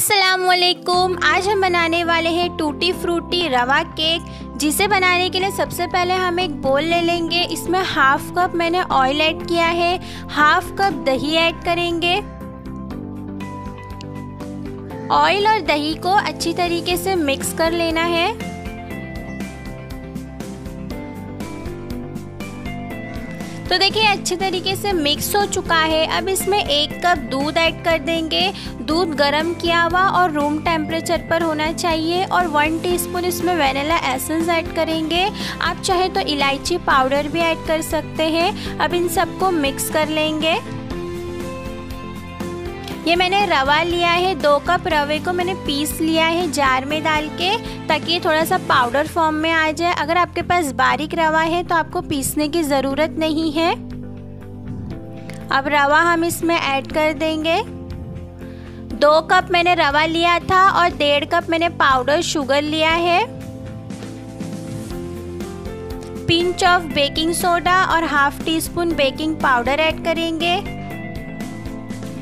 असलकुम आज हम बनाने वाले हैं टूटी फ्रूटी रवा केक। जिसे बनाने के लिए सबसे पहले हम एक बोल ले लेंगे। इसमें हाफ़ कप मैंने ऑयल ऐड किया है। हाफ़ कप दही ऐड करेंगे। ऑयल और दही को अच्छी तरीके से मिक्स कर लेना है। तो देखिए, अच्छे तरीके से मिक्स हो चुका है। अब इसमें एक कप दूध ऐड कर देंगे। दूध गर्म किया हुआ और रूम टेम्परेचर पर होना चाहिए और वन टीस्पून इसमें वेनिला एसेंस ऐड करेंगे। आप चाहे तो इलायची पाउडर भी ऐड कर सकते हैं। अब इन सबको मिक्स कर लेंगे। ये मैंने रवा लिया है, दो कप रवे को मैंने पीस लिया है जार में डाल के, ताकि ये थोड़ा सा पाउडर फॉर्म में आ जाए। अगर आपके पास बारीक रवा है तो आपको पीसने की ज़रूरत नहीं है। अब रवा हम इसमें ऐड कर देंगे। दो कप मैंने रवा लिया था और डेढ़ कप मैंने पाउडर शुगर लिया है। पिंच ऑफ़ बेकिंग सोडा और half teaspoon baking powder add करेंगे।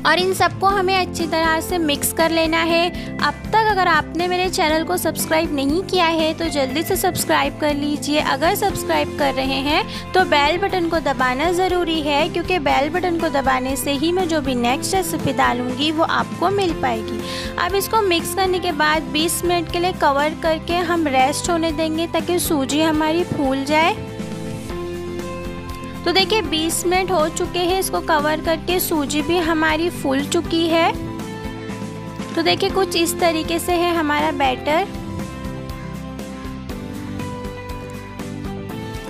और इन सबको हमें अच्छी तरह से मिक्स कर लेना है। अब तक अगर आपने मेरे चैनल को सब्सक्राइब नहीं किया है तो जल्दी से सब्सक्राइब कर लीजिए। अगर सब्सक्राइब कर रहे हैं तो बेल बटन को दबाना ज़रूरी है, क्योंकि बेल बटन को दबाने से ही मैं जो भी नेक्स्ट रेसिपी डालूँगी, वो आपको मिल पाएगी। अब इसको मिक्स करने के बाद 20 मिनट के लिए कवर करके हम रेस्ट होने देंगे, ताकि सूजी हमारी फूल जाए। तो देखिए 20 मिनट हो चुके हैं इसको कवर करके। सूजी भी हमारी फूल चुकी है। तो देखिए, कुछ इस तरीके से है हमारा बैटर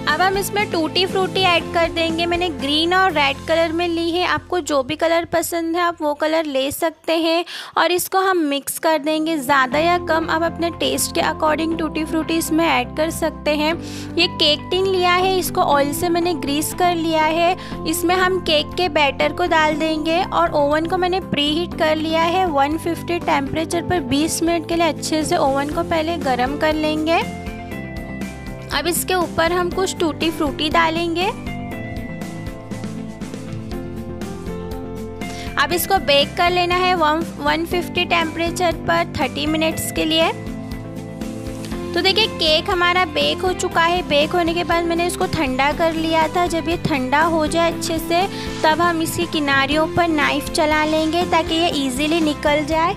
अब हम इसमें टूटी फ्रूटी ऐड कर देंगे। मैंने ग्रीन और रेड कलर में ली है। आपको जो भी कलर पसंद है, आप वो कलर ले सकते हैं। और इसको हम मिक्स कर देंगे ज़्यादा या कम। आप अपने टेस्ट के अकॉर्डिंग टूटी फ्रूटी इसमें ऐड कर सकते हैं। ये केक टिन लिया है। इसको ऑयल से मैंने ग्रीस कर लिया है। इसमें हम केक के बैटर को डाल देंगे। और ओवन को मैंने प्री हीट कर लिया है। वन टेम्परेचर पर बीस मिनट के लिए अच्छे से ओवन को पहले गर्म कर लेंगे। अब इसके ऊपर हम कुछ टूटी फ्रूटी डालेंगे। अब इसको बेक कर लेना है वन वन फिफ्टी टेम्परेचर पर थर्टी मिनट्स के लिए। तो देखिए केक हमारा बेक हो चुका है। बेक होने के बाद मैंने इसको ठंडा कर लिया था। जब ये ठंडा हो जाए अच्छे से, तब हम इसकी किनारियों पर नाइफ़ चला लेंगे ताकि ये इजीली निकल जाए।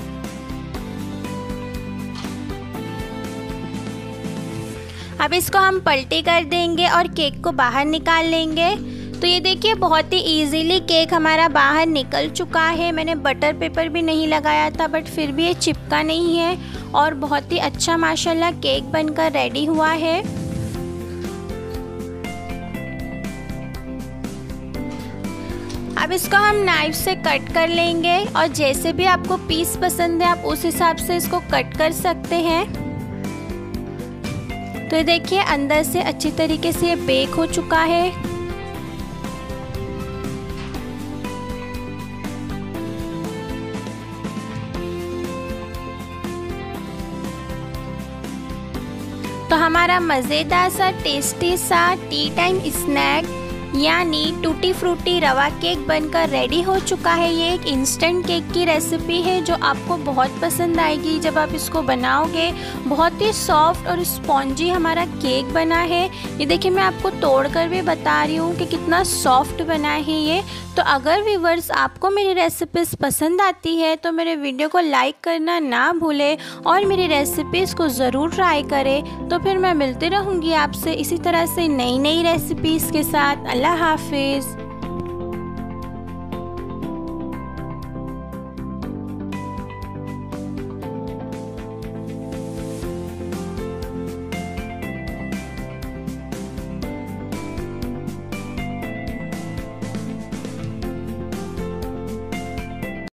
अब इसको हम पलटी कर देंगे और केक को बाहर निकाल लेंगे। तो ये देखिए, बहुत ही इजीली केक हमारा बाहर निकल चुका है। मैंने बटर पेपर भी नहीं लगाया था बट फिर भी ये चिपका नहीं है और बहुत ही अच्छा माशाल्लाह केक बनकर रेडी हुआ है। अब इसको हम नाइफ से कट कर लेंगे और जैसे भी आपको पीस पसंद है, आप उस हिसाब से इसको कट कर सकते हैं। तो ये देखिए, अंदर से अच्छी तरीके से ये बेक हो चुका है। तो हमारा मज़ेदार सा टेस्टी सा टी टाइम स्नैक यानी टूटी फ्रूटी रवा केक बनकर रेडी हो चुका है। ये एक इंस्टेंट केक की रेसिपी है जो आपको बहुत पसंद आएगी। जब आप इसको बनाओगे, बहुत ही सॉफ्ट और स्पॉन्जी हमारा केक बना है। ये देखिए, मैं आपको तोड़कर भी बता रही हूँ कि कितना सॉफ्ट बना है ये। तो अगर व्यूवर्स आपको मेरी रेसिपीज़ पसंद आती है तो मेरे वीडियो को लाइक करना ना भूलें और मेरी रेसिपीज़ को ज़रूर ट्राई करें। तो फिर मैं मिलती रहूँगी आपसे इसी तरह से नई नई रेसिपीज़ के साथ। আল্লাহ হাফিজ